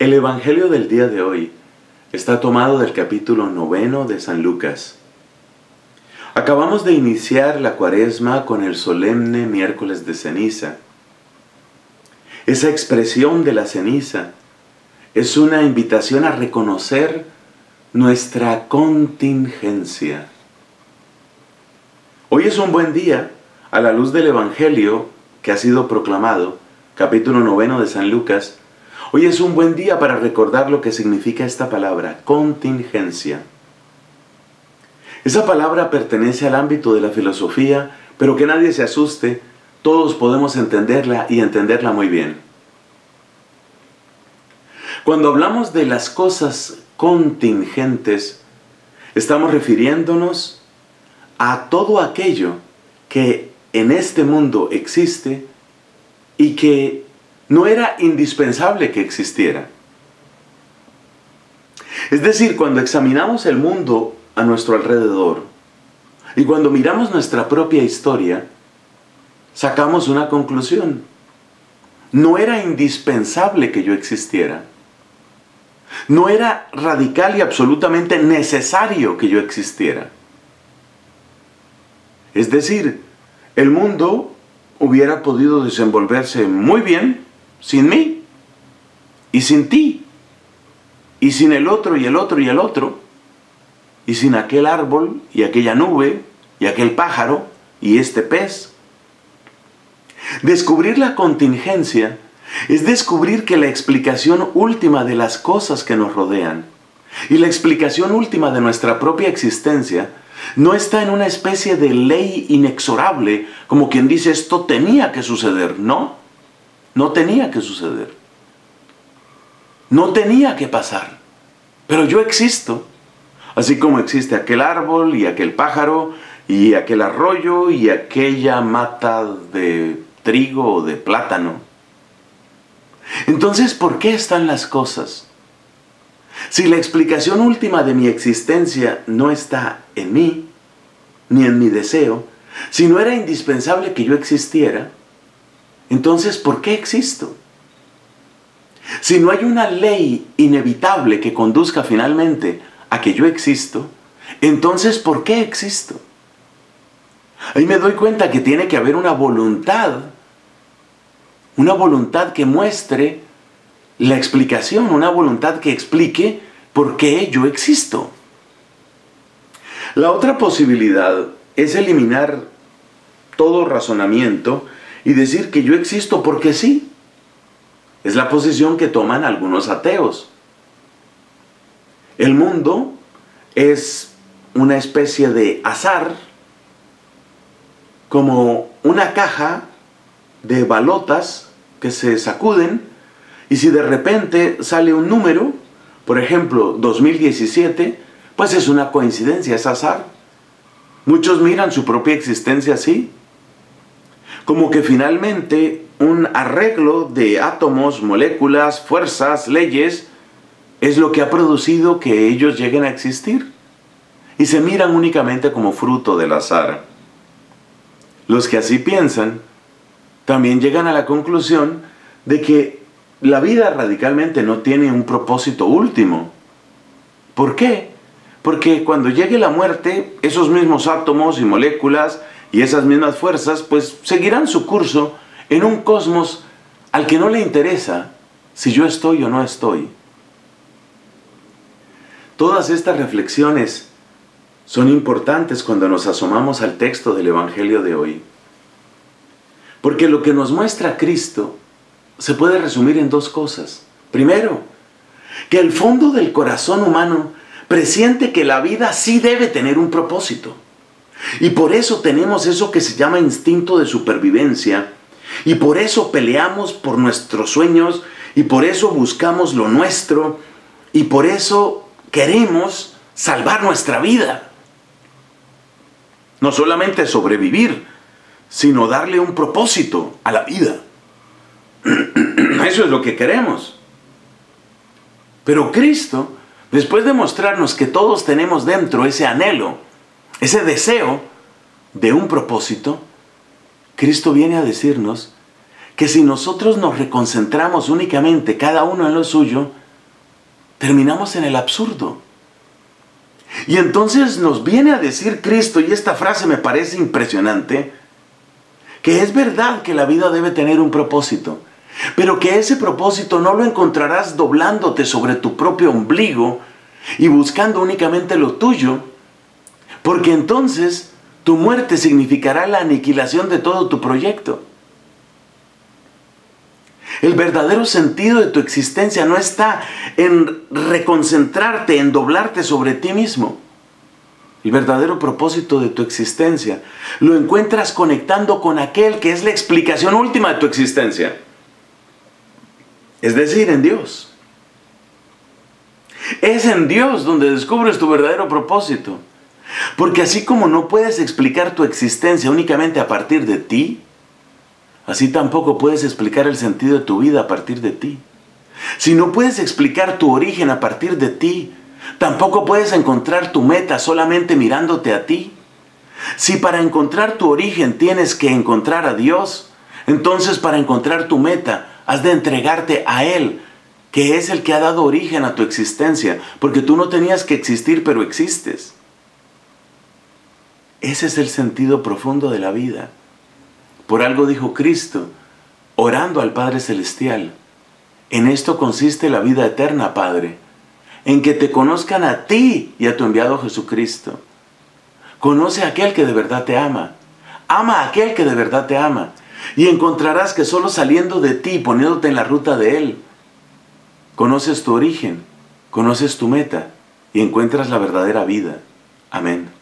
El Evangelio del día de hoy está tomado del capítulo noveno de San Lucas. Acabamos de iniciar la cuaresma con el solemne miércoles de ceniza. Esa expresión de la ceniza es una invitación a reconocer nuestra contingencia. Hoy es un buen día, a la luz del Evangelio que ha sido proclamado, capítulo noveno de San Lucas, Hoy es un buen día para recordar lo que significa esta palabra, contingencia. Esa palabra pertenece al ámbito de la filosofía, pero que nadie se asuste, todos podemos entenderla y entenderla muy bien. Cuando hablamos de las cosas contingentes, estamos refiriéndonos a todo aquello que en este mundo existe y que no era indispensable que existiera. Es decir, cuando examinamos el mundo a nuestro alrededor y cuando miramos nuestra propia historia, sacamos una conclusión. No era indispensable que yo existiera. No era radical y absolutamente necesario que yo existiera. Es decir, el mundo hubiera podido desenvolverse muy bien sin mí y sin ti y sin el otro y el otro y el otro y sin aquel árbol y aquella nube y aquel pájaro y este pez. Descubrir la contingencia es descubrir que la explicación última de las cosas que nos rodean y la explicación última de nuestra propia existencia no está en una especie de ley inexorable, como quien dice esto tenía que suceder, no. No tenía que suceder. No tenía que pasar. Pero yo existo. Así como existe aquel árbol y aquel pájaro y aquel arroyo y aquella mata de trigo o de plátano. Entonces, ¿por qué están las cosas? Si la explicación última de mi existencia no está en mí, ni en mi deseo, si no era indispensable que yo existiera, entonces, ¿por qué existo? Si no hay una ley inevitable que conduzca finalmente a que yo existo, entonces ¿por qué existo? Ahí me doy cuenta que tiene que haber una voluntad, una voluntad que muestre la explicación, una voluntad que explique por qué yo existo. La otra posibilidad es eliminar todo razonamiento y decir que yo existo porque sí. Es la posición que toman algunos ateos. El mundo es una especie de azar, como una caja de balotas que se sacuden y si de repente sale un número, por ejemplo 2017, pues es una coincidencia, es azar. Muchos miran su propia existencia así como que finalmente un arreglo de átomos, moléculas, fuerzas, leyes, es lo que ha producido que ellos lleguen a existir. Y se miran únicamente como fruto del azar. Los que así piensan también llegan a la conclusión de que la vida radicalmente no tiene un propósito último. ¿Por qué? Porque cuando llegue la muerte, esos mismos átomos y moléculas y esas mismas fuerzas pues seguirán su curso en un cosmos al que no le interesa si yo estoy o no estoy. Todas estas reflexiones son importantes cuando nos asomamos al texto del Evangelio de hoy. Porque lo que nos muestra Cristo se puede resumir en dos cosas. Primero, que el fondo del corazón humano presiente que la vida sí debe tener un propósito. Y por eso tenemos eso que se llama instinto de supervivencia. Y por eso peleamos por nuestros sueños. Y por eso buscamos lo nuestro. Y por eso queremos salvar nuestra vida. No solamente sobrevivir, sino darle un propósito a la vida. Eso es lo que queremos. Pero Cristo, después de mostrarnos que todos tenemos dentro ese anhelo, ese deseo de un propósito, Cristo viene a decirnos que si nosotros nos reconcentramos únicamente cada uno en lo suyo, terminamos en el absurdo. Y entonces nos viene a decir Cristo, y esta frase me parece impresionante, que es verdad que la vida debe tener un propósito, pero que ese propósito no lo encontrarás doblándote sobre tu propio ombligo y buscando únicamente lo tuyo, porque entonces tu muerte significará la aniquilación de todo tu proyecto. El verdadero sentido de tu existencia no está en reconcentrarte, en doblarte sobre ti mismo. El verdadero propósito de tu existencia lo encuentras conectando con aquel que es la explicación última de tu existencia. Es decir, en Dios. Es en Dios donde descubres tu verdadero propósito. Porque así como no puedes explicar tu existencia únicamente a partir de ti, así tampoco puedes explicar el sentido de tu vida a partir de ti. Si no puedes explicar tu origen a partir de ti, tampoco puedes encontrar tu meta solamente mirándote a ti. Si para encontrar tu origen tienes que encontrar a Dios, entonces para encontrar tu meta has de entregarte a Él, que es el que ha dado origen a tu existencia, porque tú no tenías que existir, pero existes. Ese es el sentido profundo de la vida. Por algo dijo Cristo, orando al Padre Celestial, en esto consiste la vida eterna, Padre, en que te conozcan a ti y a tu enviado Jesucristo. Conoce a aquel que de verdad te ama. Ama a aquel que de verdad te ama. Y encontrarás que solo saliendo de ti, poniéndote en la ruta de Él, conoces tu origen, conoces tu meta y encuentras la verdadera vida. Amén.